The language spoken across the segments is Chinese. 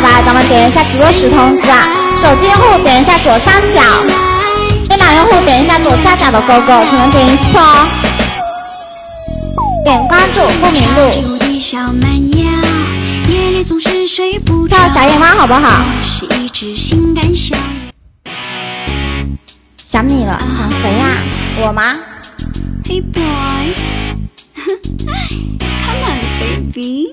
小白，咱们点一下直播时通知啊！手机用户点一下左上角，电脑用户点一下左下角的勾勾，只能点一次哦。点关注不迷路。跳小野猫好不好？想你了，想谁呀？我吗？Hey boy，come on baby，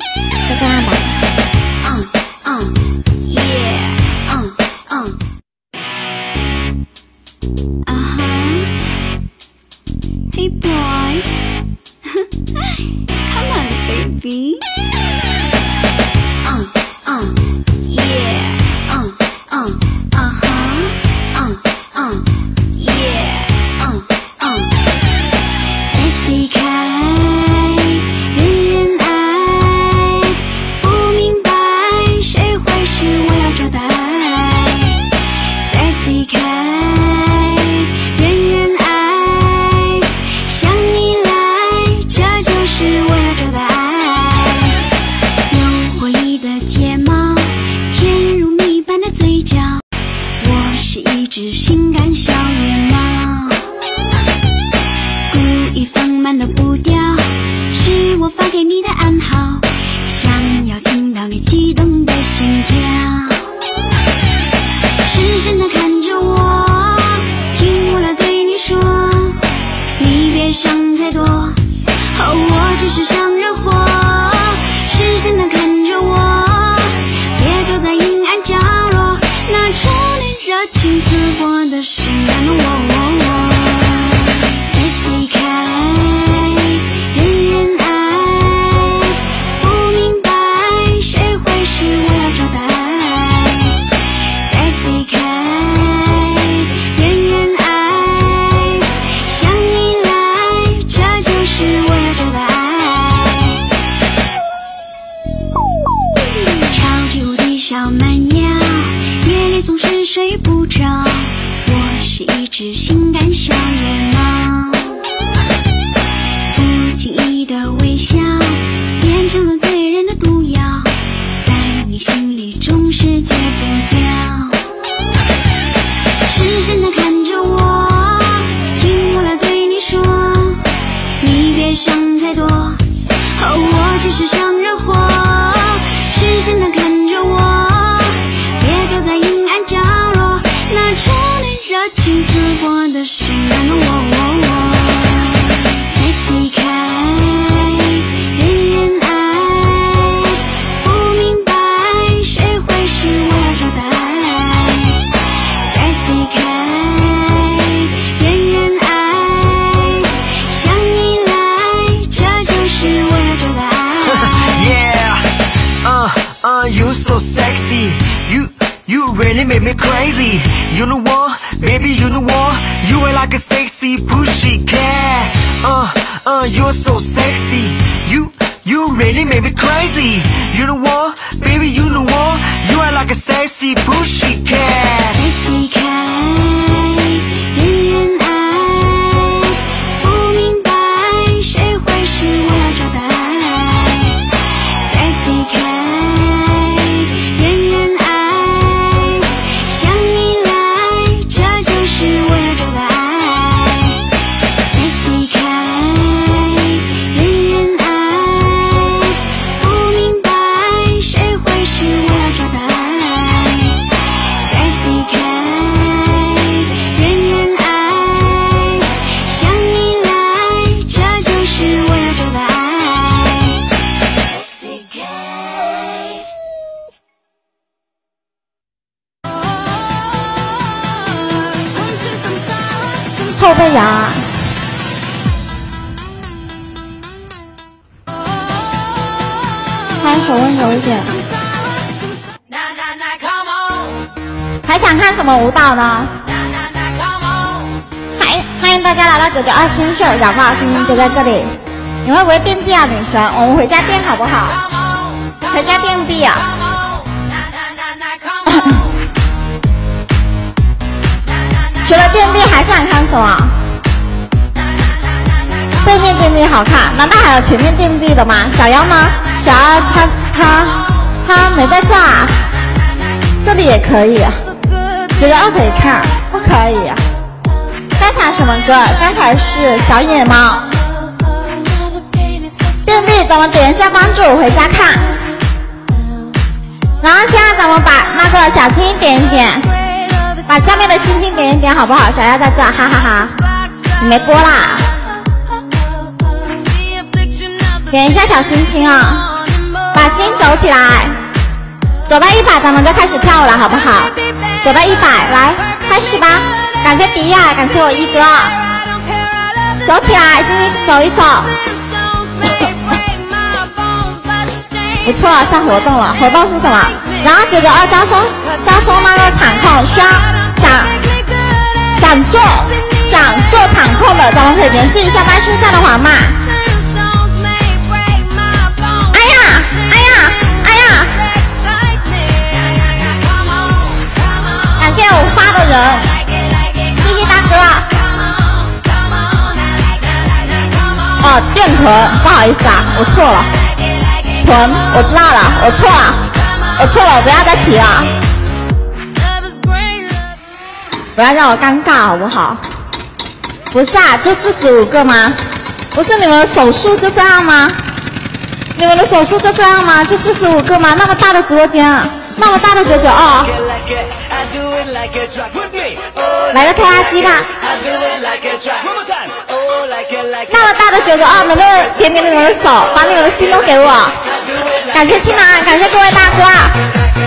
睡不着，我是一只性感小野猫，不经意的微笑变成了醉人的毒药，在你心里总是戒不掉，深深的看着我，听我来对你说，你别想太多，哦，我只是想。crazy You know what, baby you know what? You are like a sexy pushy cat. Uh, uh, you're so sexy. You, you really make me crazy. You know what, baby you know what? You are like a sexy pushy cat. Sexy cat. 呀。欢迎手温柔姐。还想看什么舞蹈呢？欢迎欢迎大家来到九九二新秀，扰不好心情就在这里。你会不会垫币啊，女神？我们回家垫好不好？回家垫币啊！除了垫币，还想看什么？背面垫币好看，难道还有前面垫币的吗？小妖呢？小妖他他他没在这啊？也可以，九九二可以看，不可以。刚才什么歌？刚才是小野猫。电币，咱们点一下关注，回家看。然后现在咱们把那个小青点一点，把下面的星星点一点，好不好？小妖在这，哈哈哈。你没播啦？点一下小星星啊，把心走起来，走到一百咱们就开始跳了，好不好？走到一百，来开始吧！感谢迪亚，感谢我一哥，走起来，星星走一走，不错，上活动了，活动是什么？然后九九二招收招收那个场控，需要想想做想做场控的，咱们可以联系一下麦序下的黄感。谢我花的人，谢谢大哥。哦，电臀，不好意思啊，我错了。臀，我知道了，我错了，我错了，不要再提了。不要让我尴尬好不好？不是啊，就四十五个吗？不是你们手速就这样吗？你们的手速就这样吗？就四十五个吗？那么大的直播间，那么大的九九二。来个拖拉机吧！那么大的九九二，能不能点点你们的手，把你们的心都给我？感谢亲们啊，感谢各位大哥。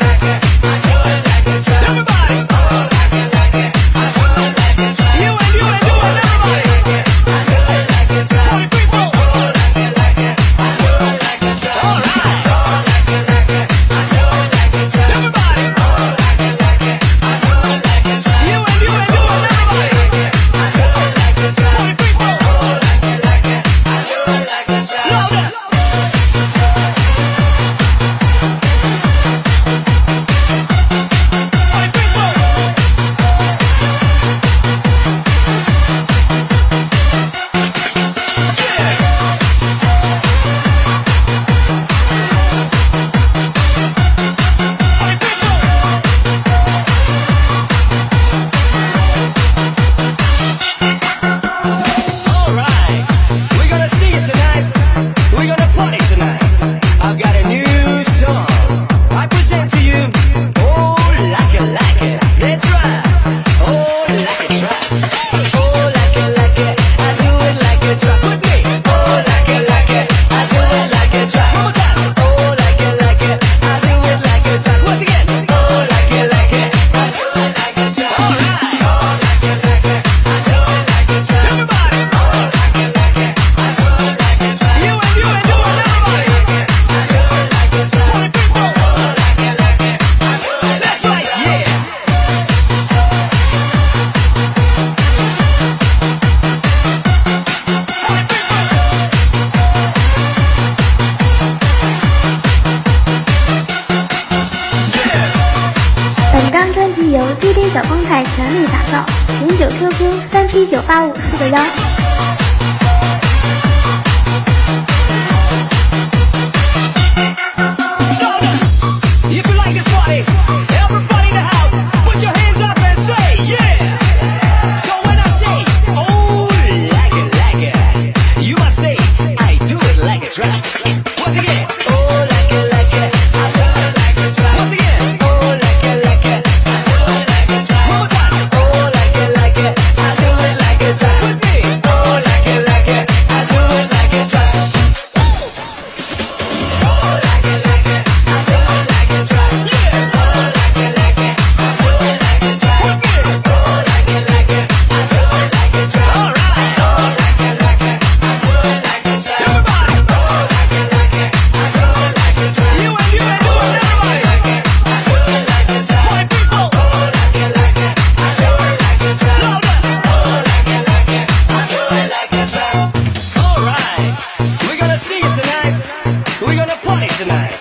I got it. 小光彩全力打造，零九 QQ 三七九八五四个幺。flag.